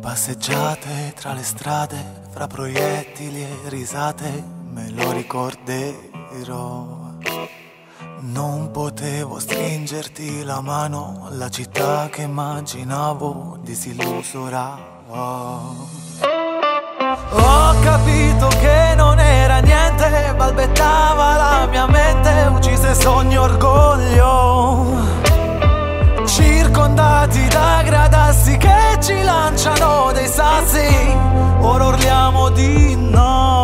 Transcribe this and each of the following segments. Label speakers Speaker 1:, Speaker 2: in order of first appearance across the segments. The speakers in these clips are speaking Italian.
Speaker 1: Passeggiate tra le strade, fra proiettili e risate, me lo ricorderò. Non potevo stringerti la mano, la città che immaginavo disillusorà. Ho capito che non era niente, balbettava la mia mente, uccise sogni orgoglio. Circondati da gradassi che ci lanciano dei sassi, ora urliamo di no.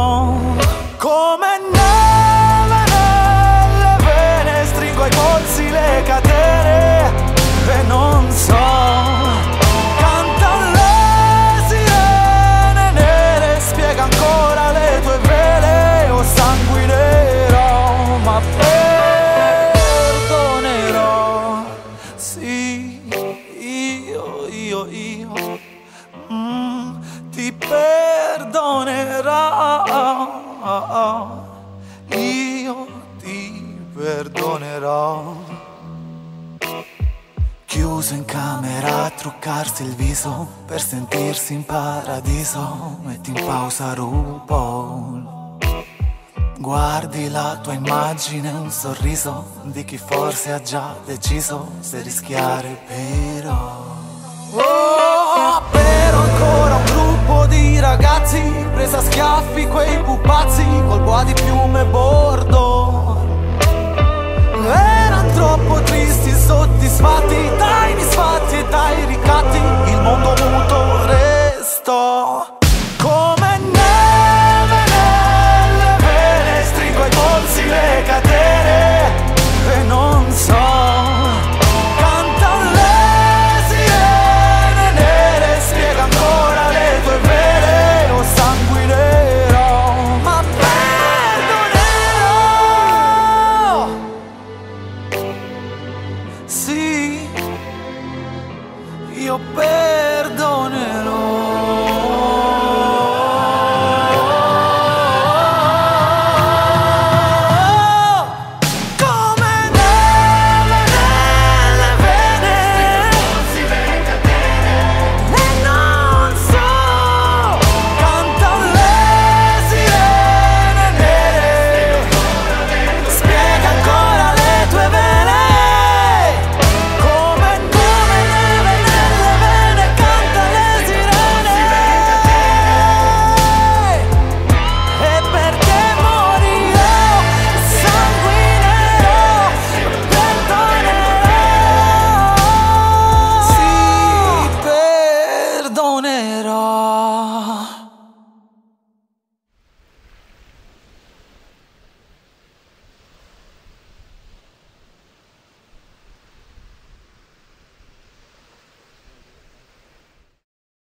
Speaker 1: Perdonerò. Chiuso in camera a truccarsi il viso per sentirsi in paradiso, metti in pausa RuPaul. Guardi la tua immagine, un sorriso di chi forse ha già deciso se rischiare però. Oh, però ancora un gruppo di ragazzi presa a schiaffi quei pupazzi col boa di piume bordo.